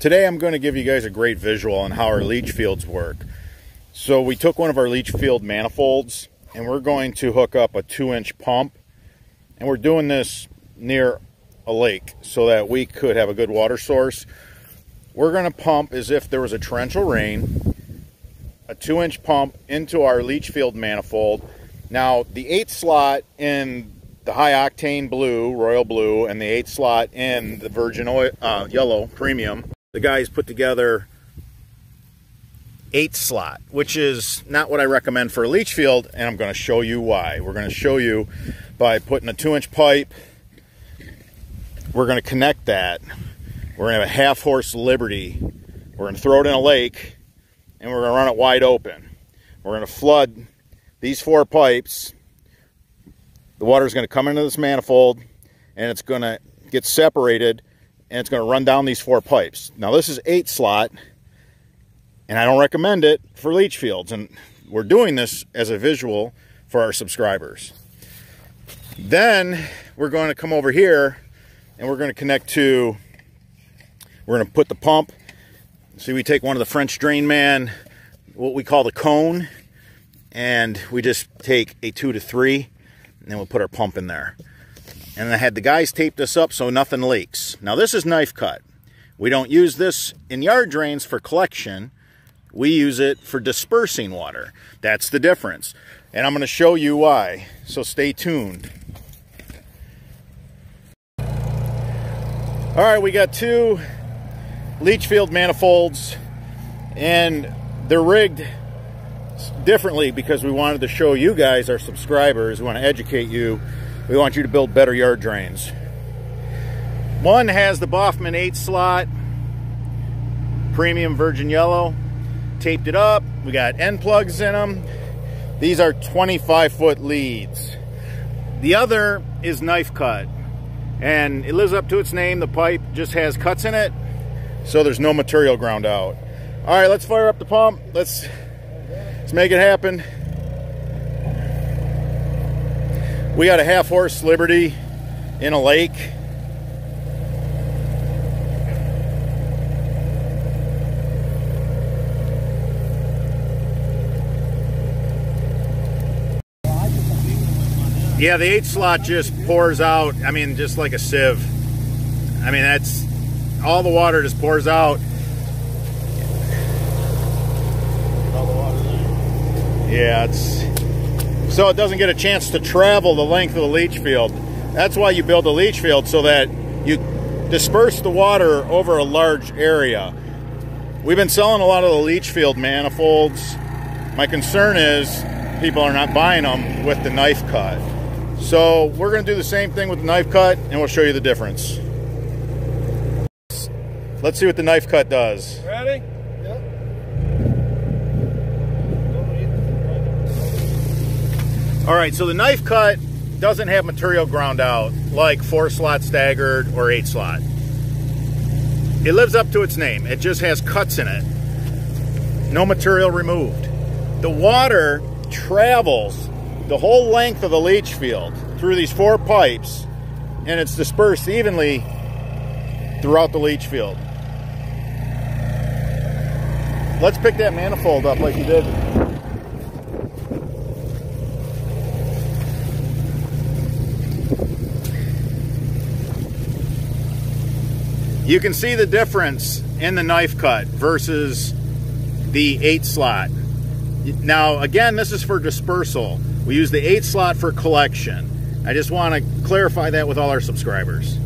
Today I'm going to give you guys a great visual on how our leach fields work. So we took one of our leach field manifolds and we're going to hook up a two inch pump and we're doing this near a lake so that we could have a good water source. We're going to pump as if there was a torrential rain, a two inch pump into our leach field manifold. Now the eight slot in the high octane blue, royal blue, and the eight slot in the virgin oil, uh, yellow premium the guys put together eight slot, which is not what I recommend for a leach field, and I'm going to show you why. We're going to show you by putting a two inch pipe, we're going to connect that. We're going to have a half horse Liberty. We're going to throw it in a lake, and we're going to run it wide open. We're going to flood these four pipes. The water is going to come into this manifold, and it's going to get separated and it's going to run down these four pipes. Now this is eight slot, and I don't recommend it for leach fields. And we're doing this as a visual for our subscribers. Then we're going to come over here and we're going to connect to, we're going to put the pump. See, we take one of the French drain man, what we call the cone, and we just take a two to three, and then we'll put our pump in there and I had the guys tape this up so nothing leaks. Now this is knife cut. We don't use this in yard drains for collection. We use it for dispersing water. That's the difference. And I'm going to show you why. So stay tuned. All right, we got two leach field manifolds and they're rigged differently because we wanted to show you guys, our subscribers, we want to educate you we want you to build better yard drains. One has the Baughman 8 slot, premium virgin yellow, taped it up. We got end plugs in them. These are 25 foot leads. The other is knife cut and it lives up to its name. The pipe just has cuts in it, so there's no material ground out. All right, let's fire up the pump. Let's, let's make it happen. We got a half horse Liberty in a lake. Yeah, the eight slot just pours out. I mean, just like a sieve. I mean, that's all the water just pours out. Yeah, it's so it doesn't get a chance to travel the length of the leach field. That's why you build a leach field so that you disperse the water over a large area. We've been selling a lot of the leach field manifolds. My concern is people are not buying them with the knife cut. So we're going to do the same thing with the knife cut and we'll show you the difference. Let's see what the knife cut does. Ready? All right, so the knife cut doesn't have material ground out like four slot staggered or eight slot. It lives up to its name. It just has cuts in it. No material removed. The water travels the whole length of the leach field through these four pipes and it's dispersed evenly throughout the leach field. Let's pick that manifold up like you did. You can see the difference in the knife cut versus the 8 slot. Now, again, this is for dispersal. We use the 8 slot for collection. I just want to clarify that with all our subscribers.